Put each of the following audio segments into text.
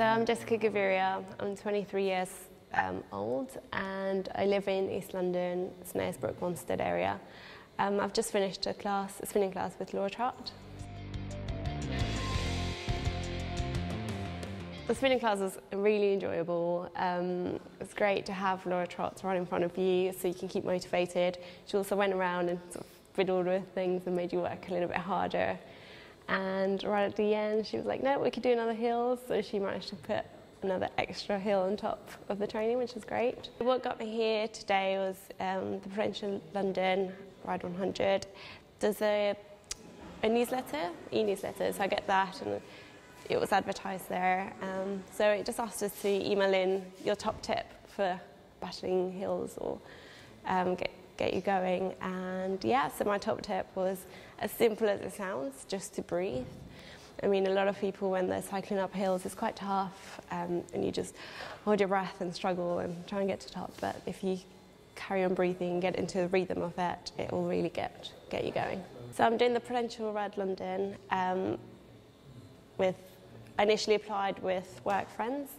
So I'm Jessica Gaviria. I'm 23 years um, old and I live in East London, Snaresbrook, Wanstead area. Um, I've just finished a class, a spinning class with Laura Trott. The spinning class was really enjoyable. Um, it's great to have Laura Trott right in front of you so you can keep motivated. She also went around and sort of fiddled with things and made you work a little bit harder. And right at the end, she was like, no, we could do another hill. So she managed to put another extra hill on top of the training, which is great. What got me here today was um, the Prudential London Ride 100. There's a, a newsletter, e-newsletter, so I get that and it was advertised there. Um, so it just asked us to email in your top tip for battling hills or um, get, get you going. And yeah, so my top tip was as simple as it sounds, just to breathe. I mean, a lot of people, when they're cycling up hills, it's quite tough, um, and you just hold your breath and struggle and try and get to top. But if you carry on breathing, get into the rhythm of it, it will really get, get you going. So I'm doing the Prudential Ride London um, with, initially applied with work friends,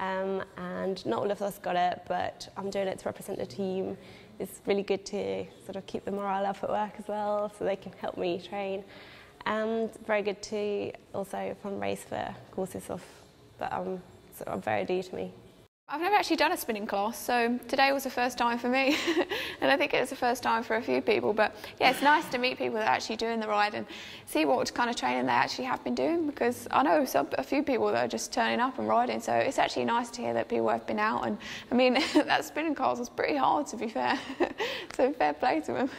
um, and not all of us got it, but I'm doing it to represent the team. It's really good to sort of keep the morale up at work as well, so they can help me train. And very good to also fundraise for courses of, that um, sort of very dear to me. I've never actually done a spinning class, so today was the first time for me, and I think it was the first time for a few people. But yeah, it's nice to meet people that are actually doing the ride and see what kind of training they actually have been doing. Because I know some, a few people that are just turning up and riding, so it's actually nice to hear that people have been out. And I mean, that spinning class was pretty hard, to be fair. so fair play to them.